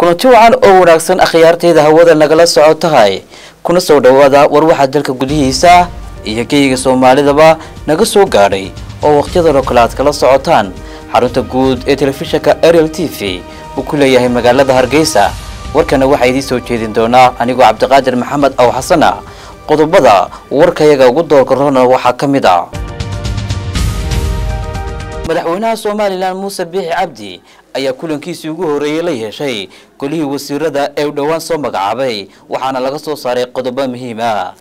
kulanti wacan oo wanaagsan akhyaarteyda hawada nagala socotahay. Kuna soo dhawaada war waxaa dalka gudihiisa iyo geyiga soomaalidaba naga soo gaadhay oo wakhtiyadan oo kale aad kala socotaan. Xarunta guud ee telefishinka ariel t v uu ku leeyahay magaalada hargeysa. Warkana waxaa idiin soo jeedin doonaa anigoo cabdiqaadir maxamed aw xasana qodobada warkayaga ugu doorkarona waxaa ka mid a madaxweynaha somalilan muuse biixi cabdi ayaa kulankiisii ugu horreeyey la yeeshay golihii wasiirada ee u dhowaan soo magacaabay waxaana laga soo saaray qodobo muhiima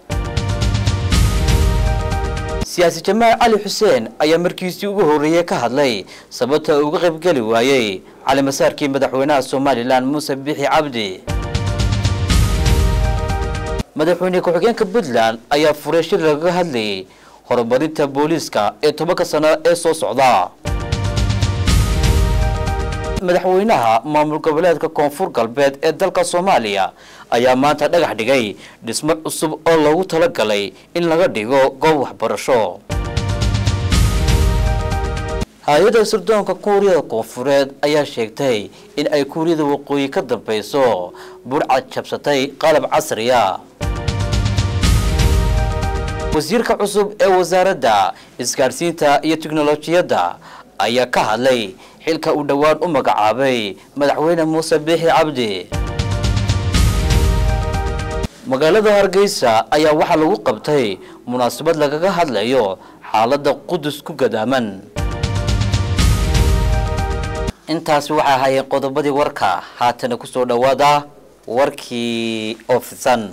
siyaasi jamaal cali xuseen ayaa markiisii ugu horreeyey ka hadlay sababta uga qaybgeli waayey calimasaarkii madaxweynaha somalilan muuse biixi cabdi. Madaxweyne ku-xigeenka puntland ayaa furay shir lagaga hadlayay horumarinta booliiska ee tobanka sano ee soo socda madaxweynaha maamul goboleedka koonfur galbeed ee dalka soomaaliya ayaa maanta dhagax dhigay dhismo cusub oo loogu talagalay in laga dhigo goob waxbarasho. Hay'adda sirdoonka kuuriyada koonfureed ayaa sheegtay in ay kuuriyada waqooyi ka dambeyso burcad jabsatay qalab casriya wasiirka cusub ee wasaaradda isgaadhsiinta iyo tiknolojiyadda ayaa ka hadlay xilka uu dhowaan u magacaabay madaxweyne muuse biixi cabdi. Magaalada hargeysa ayaa waxaa lagu qabtay munaasabad lagaga hadlayo xaaladda qudus ku gadaaman. Intaasi waxaa ahaayeen qodobadii warka haatana ku soo dhowaada warkii oo fidsan